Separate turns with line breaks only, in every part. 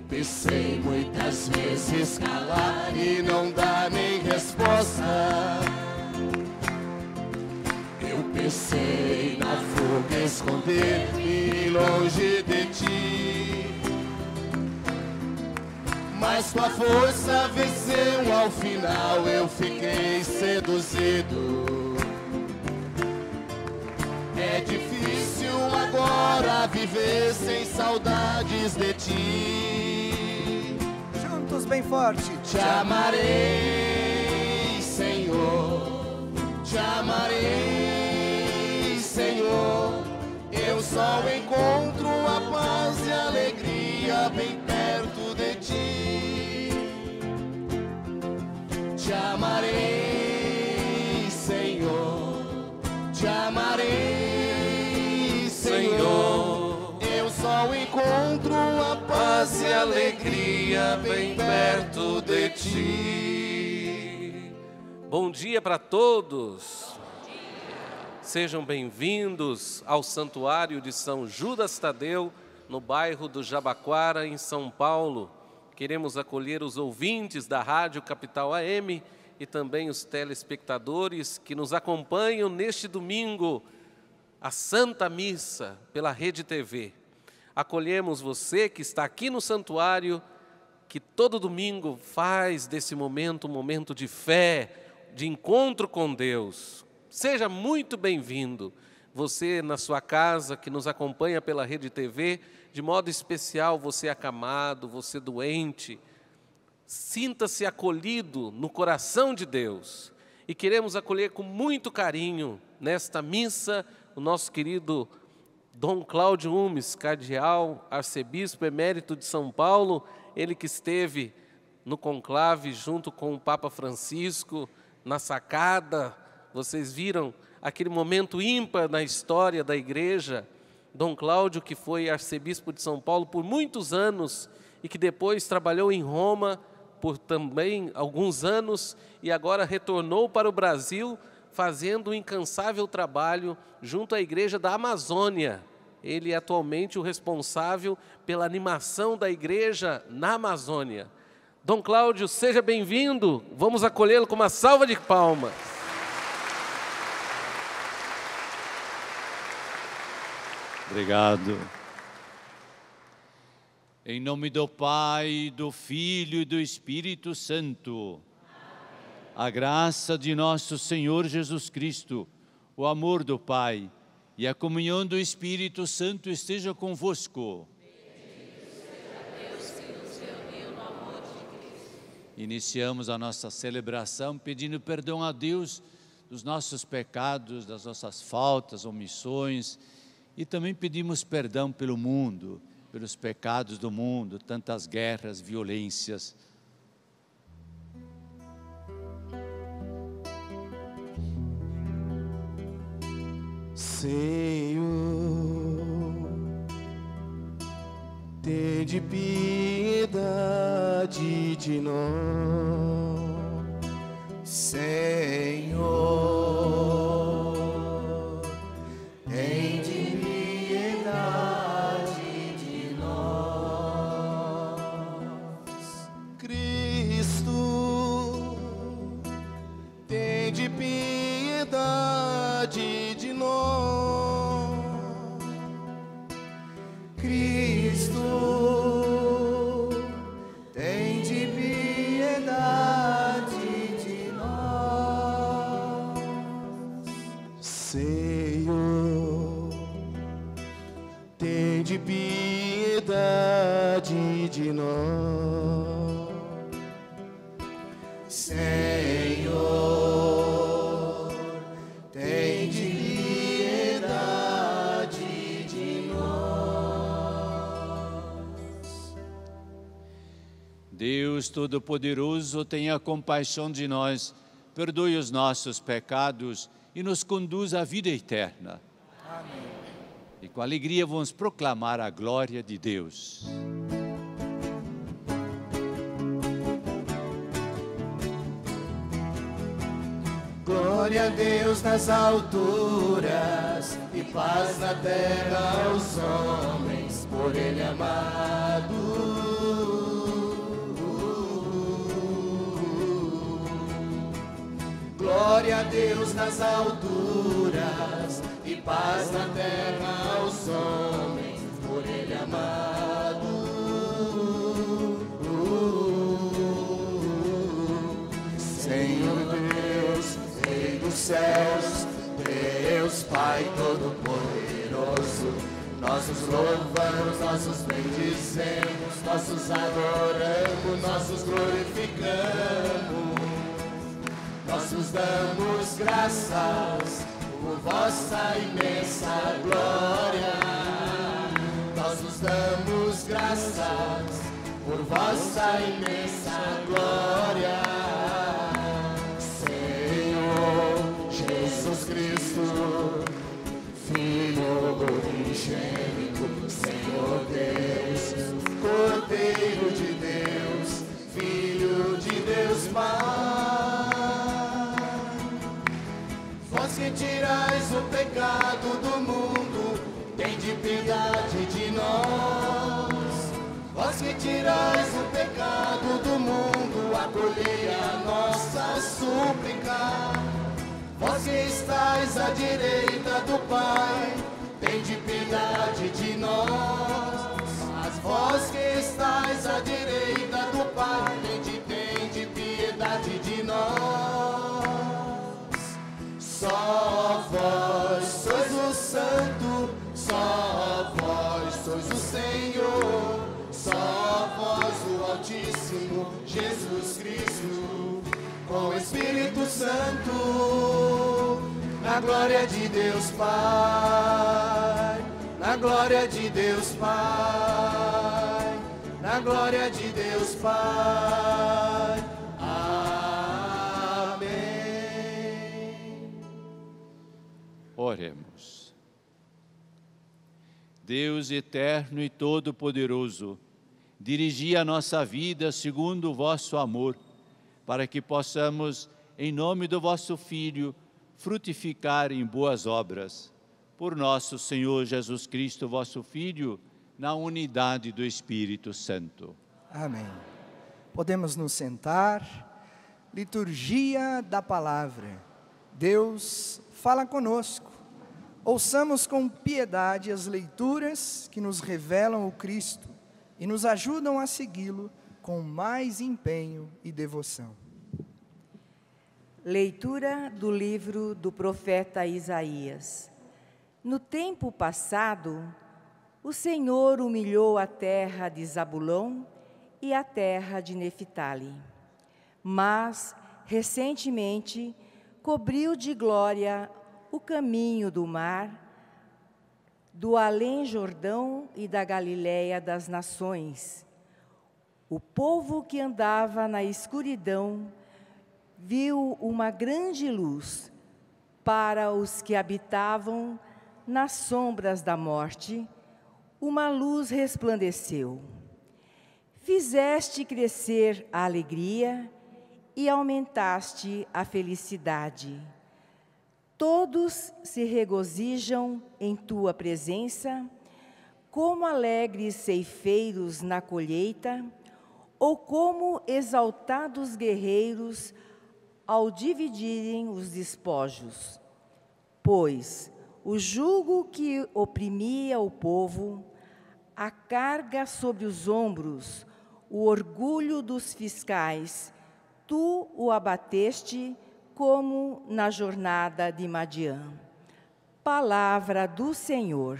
Eu pensei muitas vezes calar e não dar nem resposta. Eu pensei na fuga esconder-me longe de ti. Mas tua força venceu ao final, eu fiquei seduzido. É difícil viver sem saudades de ti.
Juntos bem forte.
Te amarei, Senhor. Te amarei, Senhor. Eu só encontro a paz e a alegria bem perto de ti. Te amarei, Senhor. Te amarei, paz e alegria bem perto de ti.
Bom dia para todos. Sejam bem-vindos ao Santuário de São Judas Tadeu, no bairro do Jabaquara, em São Paulo. Queremos acolher os ouvintes da Rádio Capital AM e também os telespectadores que nos acompanham neste domingo, a Santa Missa pela Rede TV. Acolhemos você que está aqui no santuário, que todo domingo faz desse momento um momento de fé, de encontro com Deus. Seja muito bem-vindo. Você na sua casa que nos acompanha pela Rede TV, de modo especial você acamado, você doente, sinta-se acolhido no coração de Deus. E queremos acolher com muito carinho nesta missa o nosso querido Dom Cláudio Umes, cardeal, arcebispo emérito de São Paulo, ele que esteve no conclave junto com o Papa Francisco, na sacada, vocês viram aquele momento ímpar na história da igreja. Dom Cláudio, que foi arcebispo de São Paulo por muitos anos e que depois trabalhou em Roma por também alguns anos e agora retornou para o Brasil fazendo um incansável trabalho junto à igreja da Amazônia. Ele é atualmente o responsável pela animação da igreja na Amazônia. Dom Cláudio, seja bem-vindo. Vamos acolhê-lo com uma salva de palmas.
Obrigado. Em nome do Pai, do Filho e do Espírito Santo. A graça de nosso Senhor Jesus Cristo, o amor do Pai e a comunhão do Espírito Santo esteja convosco. Iniciamos a nossa celebração pedindo perdão a Deus dos nossos pecados, das nossas faltas, omissões e também pedimos perdão pelo mundo, pelos pecados do mundo, tantas guerras, violências.
Senhor, tende piedade de nós, Senhor, Senhor, tende piedade de nós. Senhor, tende piedade de nós.
Deus Todo-Poderoso, tenha compaixão de nós, perdoe os nossos pecados e nos conduz à vida eterna. Amém. E com alegria vamos proclamar a glória de Deus.
Glória Glória a Deus nas alturas e paz na terra aos homens por Ele amado. Glória a Deus nas alturas e paz na terra aos homens por Ele amado. Senhor Deus, Rei dos céus, Deus Pai Todo-Poderoso, nós os louvamos, nós os bendizemos, nós os adoramos, nós os glorificamos. Damos graças por vossa imensa glória. Nós os damos graças por vossa imensa glória. Senhor Jesus Cristo, Filho unigênito, tirais o pecado do mundo, acolhei a nossa súplica. Vós que estáis à direita do Pai, Espírito Santo, na glória de Deus Pai, na glória de Deus Pai, na glória de Deus Pai. Amém.
Oremos. Deus eterno e todo-poderoso, dirigi a nossa vida segundo o vosso amor, para que possamos, em nome do vosso Filho, frutificar em boas obras. Por nosso Senhor Jesus Cristo, vosso Filho, na unidade do Espírito Santo.
Amém. Podemos nos sentar. Liturgia da palavra. Deus fala conosco. Ouçamos com piedade as leituras que nos revelam o Cristo e nos ajudam a segui-lo com mais empenho e devoção.
Leitura do livro do profeta Isaías. No tempo passado, o Senhor humilhou a terra de Zabulão e a terra de Neftali. Mas, recentemente, cobriu de glória o caminho do mar, do além Jordão e da Galiléia das nações. O povo que andava na escuridão viu uma grande luz para os que habitavam nas sombras da morte, uma luz resplandeceu. Fizeste crescer a alegria e aumentaste a felicidade. Todos se regozijam em tua presença, como alegres ceifeiros na colheita, ou como exaltados guerreiros ao dividirem os despojos. Pois o jugo que oprimia o povo, a carga sobre os ombros, o orgulho dos fiscais, tu o abateste como na jornada de Madiã. Palavra do Senhor.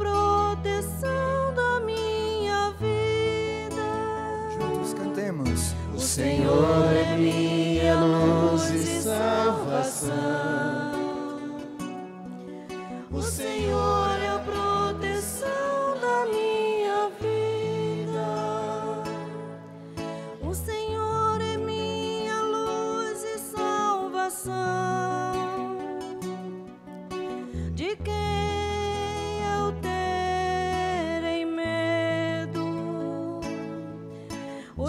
Proteção da minha vida.
Juntos cantemos.
O Senhor é minha luz e salvação.
Senhor é a proteção da minha vida. O Senhor é minha luz e salvação. De quem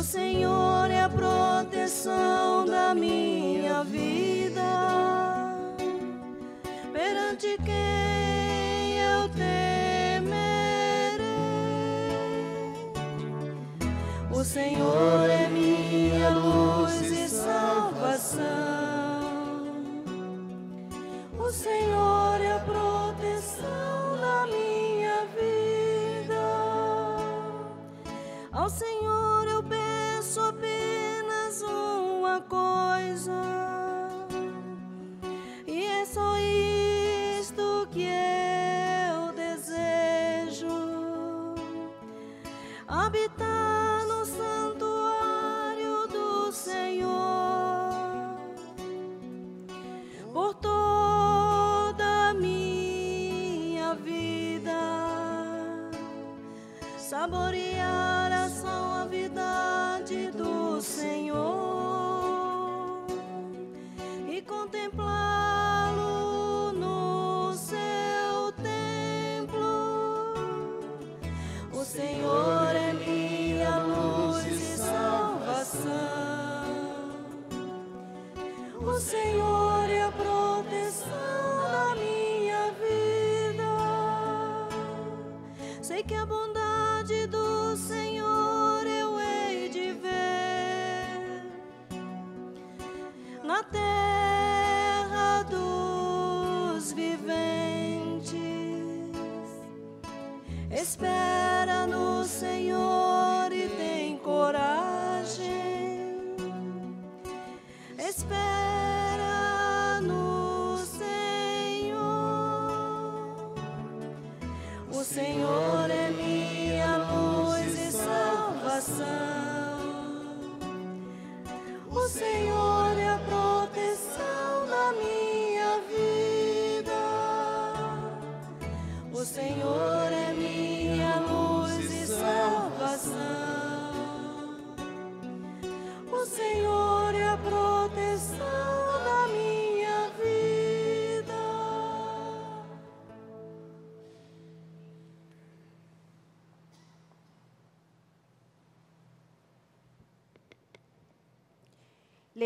O Senhor é a proteção da minha vida. Perante quem eu temerei? O Senhor é minha luz e salvação. O Senhor é a proteção da minha vida. Ao Senhor eu peço apenas uma coisa, O Senhor é a proteção da minha vida. Sei que a bondade do Senhor eu hei de ver na terra dos viventes. Espera no Senhor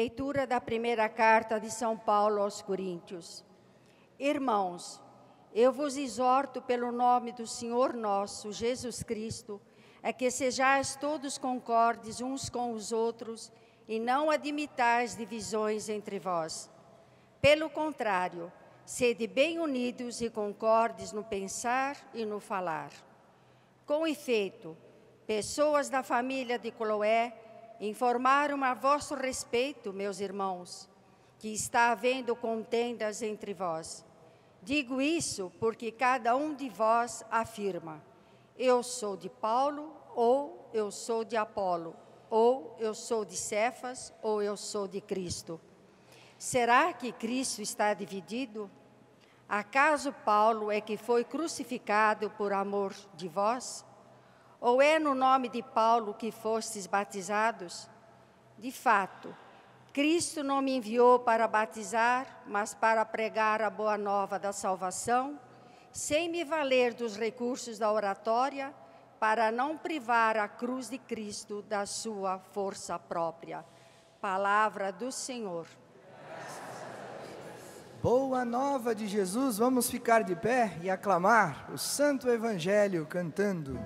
Leitura da primeira carta de São Paulo aos Coríntios. Irmãos, eu vos exorto pelo nome do Senhor nosso, Jesus Cristo, é que sejais todos concordes uns com os outros e não admitais divisões entre vós. Pelo contrário, sede bem unidos e concordes no pensar e no falar. Com efeito, pessoas da família de Cloé informaram a vosso respeito, meus irmãos, que está havendo contendas entre vós. Digo isso porque cada um de vós afirma: eu sou de Paulo, ou eu sou de Apolo, ou eu sou de Cefas, ou eu sou de Cristo. Será que Cristo está dividido? Acaso Paulo é que foi crucificado por amor de vós? Ou é no nome de Paulo que fostes batizados? De fato, Cristo não me enviou para batizar, mas para pregar a boa nova da salvação, sem me valer dos recursos da oratória, para não privar a cruz de Cristo da sua força própria. Palavra do Senhor.
Boa nova de Jesus, vamos ficar de pé e aclamar o Santo Evangelho cantando.